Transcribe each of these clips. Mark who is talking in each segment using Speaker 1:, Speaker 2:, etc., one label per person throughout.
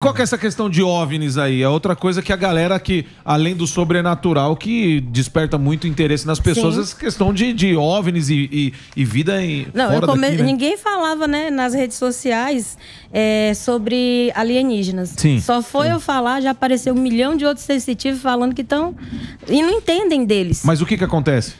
Speaker 1: Qual que é essa questão de OVNIs aí? É outra coisa que a galera que, além do sobrenatural, que desperta muito interesse nas pessoas,
Speaker 2: Sim.
Speaker 1: essa questão de, de OVNIs e, e- e vida em,
Speaker 2: Não,
Speaker 1: fora
Speaker 2: eu come-
Speaker 1: daqui, né?
Speaker 2: ninguém falava, né, nas redes sociais é, sobre alienígenas.
Speaker 1: Sim.
Speaker 2: Só foi eu falar, já apareceu um milhão de outros sensitivos falando que estão. E não entendem deles.
Speaker 1: Mas o que que acontece?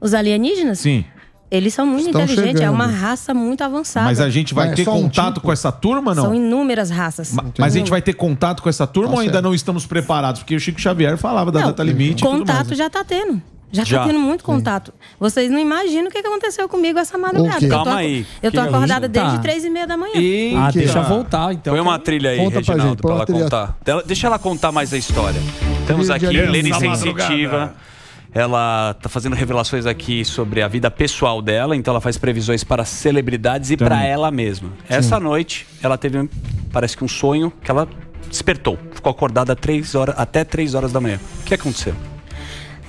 Speaker 2: Os alienígenas?
Speaker 1: Sim.
Speaker 2: Eles são muito
Speaker 1: Estão
Speaker 2: inteligentes, é
Speaker 1: chegando.
Speaker 2: uma raça muito avançada.
Speaker 1: Mas a gente vai
Speaker 2: É
Speaker 1: ter
Speaker 2: só um
Speaker 1: contato
Speaker 2: tipo?
Speaker 1: com essa turma, não?
Speaker 2: São inúmeras raças.
Speaker 1: Ma- Mas a gente vai ter contato com essa turma
Speaker 2: Tá
Speaker 1: ou ainda
Speaker 2: certo.
Speaker 1: não estamos preparados? Porque o Chico Xavier falava da
Speaker 2: Não,
Speaker 1: data limite. e tudo mais,
Speaker 2: Contato
Speaker 1: né?
Speaker 2: já tá tendo. Já,
Speaker 1: Já.
Speaker 2: tá tendo muito contato. Vocês não imaginam o que que aconteceu comigo essa madrugada.
Speaker 3: Quê?
Speaker 2: Eu tô
Speaker 3: Calma aí.
Speaker 2: Eu tô
Speaker 3: Que
Speaker 2: acordada
Speaker 3: isso?
Speaker 2: desde
Speaker 3: Tá.
Speaker 2: três e meia da manhã.
Speaker 3: Ah, deixa voltar, então.
Speaker 4: Põe uma trilha aí,
Speaker 3: Conta pra
Speaker 4: Reginaldo,
Speaker 3: gente, põe
Speaker 4: pra
Speaker 3: uma
Speaker 4: ela
Speaker 3: trilha.
Speaker 4: contar. Deixa ela contar mais a história.
Speaker 3: Trilha de
Speaker 4: aqui. Lene Sensitiva.
Speaker 3: madrugada.
Speaker 4: Ela tá fazendo revelações aqui sobre a vida pessoal dela, então ela faz previsões para celebridades e para ela mesma. Essa noite, ela teve, um- parece que um sonho que ela despertou. Ficou acordada três horas, até 3 horas da manhã. O que aconteceu?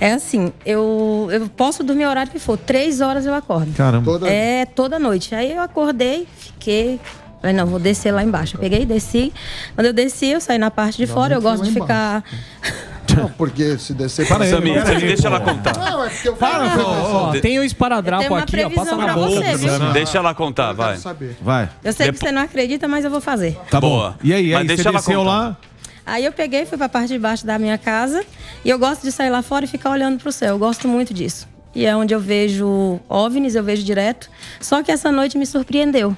Speaker 2: É assim, eu, eu posso dormir o horário que for. Três horas eu acordo.
Speaker 1: Caramba.
Speaker 3: Toda-
Speaker 2: É, toda noite. Aí eu acordei, fiquei. Falei, não, vou descer lá embaixo. Eu peguei, desci. Quando eu desci, eu saí na parte de
Speaker 3: Não,
Speaker 2: fora. Eu gosto de ficar.
Speaker 3: Não, porque se descer
Speaker 1: Para
Speaker 4: Samir,
Speaker 1: aí,
Speaker 4: deixa ela contar.
Speaker 3: Não, é porque eu
Speaker 1: Para,
Speaker 3: falo-
Speaker 1: ó, ó,
Speaker 5: Tem o esparadrapo
Speaker 2: tenho uma
Speaker 5: aqui, ó. Passa
Speaker 2: previsão
Speaker 5: na
Speaker 2: pra
Speaker 5: boca.
Speaker 2: você, viu?
Speaker 4: Deixa ela contar,
Speaker 3: Eu
Speaker 4: vai.
Speaker 3: quero saber.
Speaker 1: Vai.
Speaker 2: Eu sei que
Speaker 4: Depo-
Speaker 2: você não acredita, mas eu vou fazer.
Speaker 1: Tá
Speaker 4: Boa.
Speaker 1: bom. E aí,
Speaker 4: Mas
Speaker 1: aí
Speaker 4: deixa
Speaker 1: você
Speaker 4: ela
Speaker 1: desceu
Speaker 4: contar.
Speaker 1: lá?
Speaker 2: Aí eu peguei, fui pra parte de baixo da minha casa. E eu gosto de sair lá fora e ficar olhando pro céu. Eu gosto muito disso. E é onde eu vejo OVNIs, eu vejo direto. Só que essa noite me surpreendeu.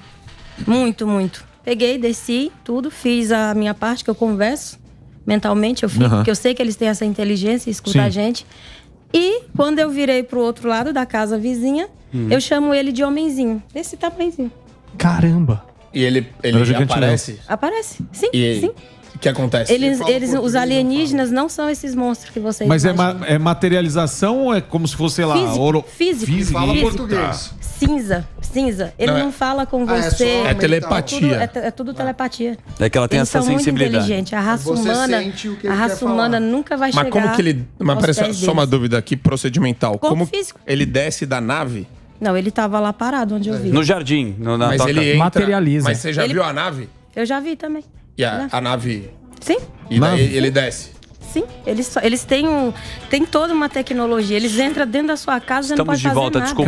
Speaker 2: Muito, muito. Peguei, desci, tudo, fiz a minha parte que eu converso mentalmente, eu fico,
Speaker 1: Aham.
Speaker 2: porque eu sei que eles têm essa inteligência e escuta
Speaker 1: Sim.
Speaker 2: a gente. E quando eu virei pro outro lado da casa vizinha,
Speaker 1: Hum.
Speaker 2: eu chamo ele de homenzinho. Desse tamanhozinho.
Speaker 5: Caramba.
Speaker 6: E ele, ele
Speaker 1: gigante,
Speaker 6: aparece?
Speaker 2: Aparece. Sim,
Speaker 6: E
Speaker 2: sim.
Speaker 6: O que acontece?
Speaker 2: Eles, eles, os
Speaker 3: não
Speaker 2: alienígenas não são esses monstros que vocês
Speaker 1: Mas é, ma- é materialização ou é como se fosse, sei lá,
Speaker 2: Físico,
Speaker 1: ouro...
Speaker 2: físico.
Speaker 1: Físico.
Speaker 3: Fala
Speaker 2: Físico.
Speaker 3: português.
Speaker 2: Cinza, cinza. Ele
Speaker 6: Não,
Speaker 2: não,
Speaker 6: é-
Speaker 2: fala com
Speaker 3: Ah, é
Speaker 2: você.
Speaker 3: só-
Speaker 6: É
Speaker 2: É tudo,
Speaker 6: telepatia.
Speaker 2: é, te- é tudo telepatia.
Speaker 4: É que ela tem
Speaker 2: Eles
Speaker 4: essa
Speaker 2: são muito
Speaker 4: sensibilidade.
Speaker 2: inteligentes. A raça
Speaker 3: Você
Speaker 2: humana,
Speaker 3: sente o que
Speaker 2: a raça
Speaker 3: quer falar.
Speaker 2: humana nunca vai
Speaker 6: Mas
Speaker 2: chegar.
Speaker 6: como que ele. Mas só, só uma
Speaker 2: deles.
Speaker 6: dúvida aqui procedimental.
Speaker 2: Corpo
Speaker 6: como
Speaker 2: físico.
Speaker 6: ele desce da nave?
Speaker 2: Não, ele tava lá parado onde eu vi.
Speaker 4: No jardim, no, na
Speaker 6: mas
Speaker 4: tua
Speaker 6: ele entra,
Speaker 5: Materializa.
Speaker 6: Mas você já
Speaker 2: Ele-
Speaker 6: viu a nave?
Speaker 2: Eu já vi também.
Speaker 6: E a, a nave.
Speaker 2: Sim,
Speaker 6: E daí
Speaker 1: Nave?
Speaker 6: ele desce.
Speaker 2: sim. Eles, só- eles têm, um, têm toda uma tecnologia. Eles entram dentro da sua casa e não
Speaker 4: Estamos
Speaker 2: pode
Speaker 4: de
Speaker 2: fazer
Speaker 4: volta,
Speaker 2: nada.
Speaker 4: desculpa.